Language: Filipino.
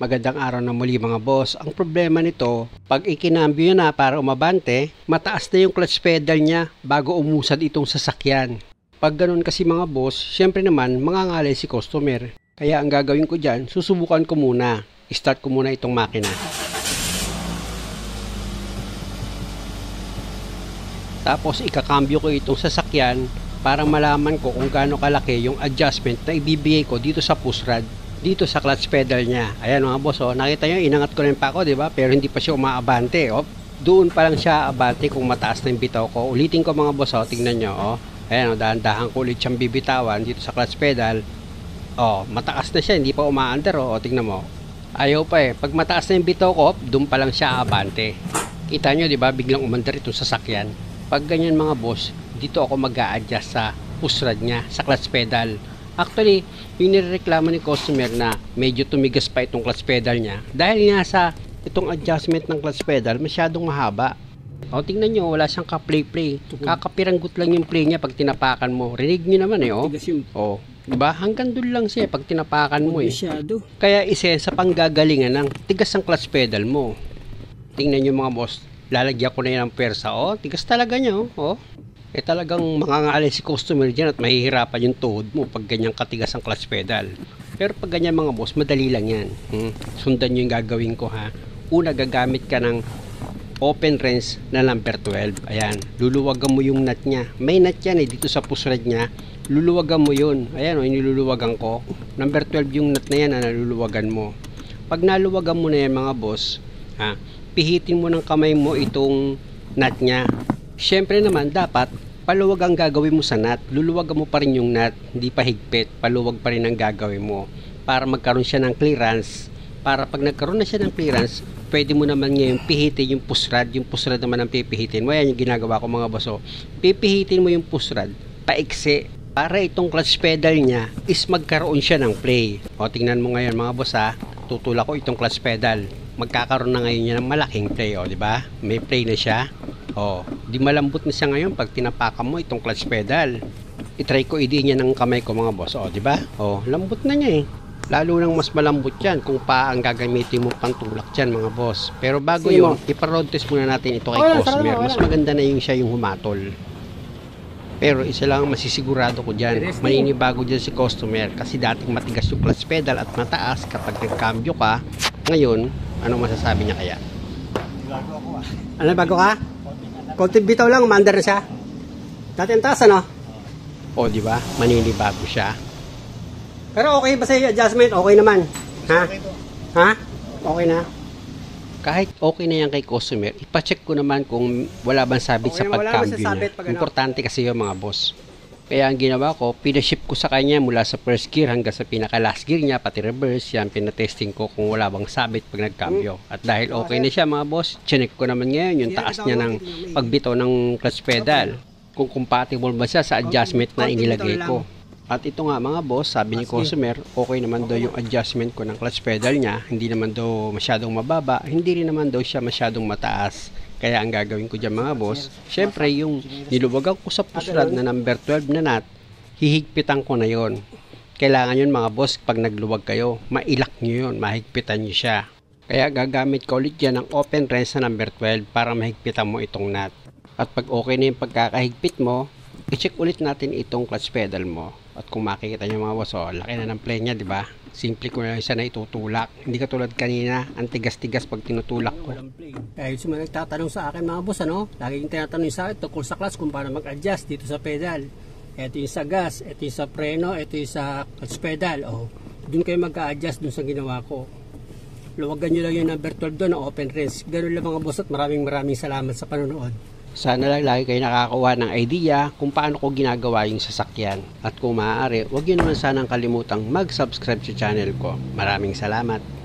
Magandang araw na muli mga boss. Ang problema nito, pag ikinambyo na para umabante, mataas na yung clutch pedal niya bago umusad itong sasakyan. Pag ganun kasi mga boss, syempre naman mangangalay si customer. Kaya ang gagawin ko dyan, susubukan ko muna. Start ko muna itong makina. Tapos ikakambyo ko itong sasakyan para malaman ko kung gaano kalaki yung adjustment na ibibigay ko dito sa push rod dito sa clutch pedal niya. Ayan mga boss, oh, nakita nyo, inangat ko rin pa ako, di ba? Pero hindi pa siya umaabante, oh. Doon pa lang siya abante kung mataas na yung bitaw ko. Ulitin ko mga boss, oh, tingnan nyo, oh. Ayan, oh, dahan-dahan ko ulit siyang bibitawan dito sa clutch pedal. Oh, mataas na siya, hindi pa umaandar, oh. oh tingnan mo. Ayaw pa eh. Pag mataas na yung bitaw ko, doon pa lang siya abante. Kita nyo, di ba? Biglang umandar itong sasakyan. Pag ganyan mga boss, dito ako mag adjust sa push rod niya, sa clutch pedal Actually, yung nireklamo ni customer na medyo tumigas pa itong clutch pedal niya dahil nga sa itong adjustment ng clutch pedal masyadong mahaba. O, tingnan nyo, wala siyang ka-play-play. Kakapiranggut lang yung play niya pag tinapakan mo. Rinig nyo naman eh, oh. O, diba? Hanggang doon lang siya pag tinapakan mo eh. Kaya isa sa panggagalingan ng tigas ng clutch pedal mo. Tingnan nyo mga boss, lalagyan ko na yan ng persa. Oh, tigas talaga niya, oh. oh eh talagang mangangalay si customer dyan at mahihirapan yung tuhod mo pag ganyang katigas ang clutch pedal. Pero pag ganyan mga boss, madali lang yan. Hmm? Sundan nyo yung gagawin ko ha. Una, gagamit ka ng open wrench na number 12. Ayan, luluwagan mo yung nut niya. May nut yan eh, dito sa pusrad niya. Luluwagan mo yun. Ayan o, oh, iniluluwagan ko. Number 12 yung nut na yan na naluluwagan mo. Pag naluwagan mo na yan mga boss, ha, pihitin mo ng kamay mo itong nut niya Siyempre naman, dapat paluwag ang gagawin mo sa nut. Luluwag mo pa rin yung nut, hindi pa higpit. Paluwag pa rin ang gagawin mo para magkaroon siya ng clearance. Para pag nagkaroon na siya ng clearance, pwede mo naman ngayon pihitin yung pusrad. Yung pusrad naman ang pipihitin mo. Yan yung ginagawa ko mga baso. Pipihitin mo yung pusrad, paiksi, para itong clutch pedal niya is magkaroon siya ng play. O tingnan mo ngayon mga boss ha, tutulak ko itong clutch pedal. Magkakaroon na ngayon niya ng malaking play, o di ba? May play na siya. Oh, di malambot na siya ngayon pag tinapakan mo itong clutch pedal. I-try ko idiin niya ng kamay ko mga boss. Oh, di ba? Oh, lambot na niya eh. Lalo nang mas malambot yan kung pa ang gagamitin mo pantulak dyan mga boss. Pero bago Sino? yun, iparod test muna natin ito kay oh, Cosmer. Mas maganda na yung siya yung humatol. Pero isa lang masisigurado ko dyan, maninibago dyan si customer kasi dating matigas yung clutch pedal at mataas kapag nagkambyo ka. Ngayon, ano masasabi niya kaya? Bago ako ah. Ano bago ka? Konti bitaw lang, umandar na siya. Dati ang taas, ano? O, di ba? Maninibago siya. Pero okay ba sa adjustment? Okay naman. Ha? Ha? Okay na? Kahit okay na yan kay customer, ipacheck ko naman kung wala bang sabit okay, sa pagcambio niya. Pag ano? Importante kasi yung mga boss. Kaya ang ginawa ko, pinaship ko sa kanya mula sa first gear hanggang sa pinaka last gear niya, pati reverse, yan pinatesting ko kung wala bang sabit pag nagkambyo. At dahil okay na siya mga boss, chinek ko naman ngayon yung taas niya ng pagbito ng clutch pedal. Kung compatible ba siya sa adjustment na inilagay ko. At ito nga mga boss, sabi ni customer, okay naman daw yung adjustment ko ng clutch pedal niya. Hindi naman daw masyadong mababa, hindi rin naman daw siya masyadong mataas. Kaya ang gagawin ko dyan mga boss, syempre yung niluwagan ko sa pusrad na number 12 na nut, hihigpitan ko na yon. Kailangan yun mga boss, pag nagluwag kayo, mailak nyo yun, mahigpitan nyo siya. Kaya gagamit ko ulit yan ng open wrench na number 12 para mahigpitan mo itong nut. At pag okay na yung pagkakahigpit mo, i-check ulit natin itong clutch pedal mo. At kung makikita nyo mga boss, oh, laki na ng play niya, di ba? Simple ko na lang siya na itutulak. Hindi katulad kanina, ang tigas-tigas pag tinutulak ko. Eh, yung mga nagtatanong sa akin mga boss, ano? Lagi yung tinatanong sa akin tungkol sa clutch kung paano mag-adjust dito sa pedal. Ito yung sa gas, ito yung sa preno, ito yung sa clutch pedal. Oh, doon kayo mag-adjust dun sa ginawa ko. Luwagan nyo lang yung number 12 doon open wrench. Ganun lang mga boss at maraming maraming salamat sa panonood. Sana lang lagi kayo nakakakuha ng idea kung paano ko ginagawa yung sasakyan. At kung maaari, huwag nyo naman sanang kalimutang mag-subscribe sa channel ko. Maraming salamat.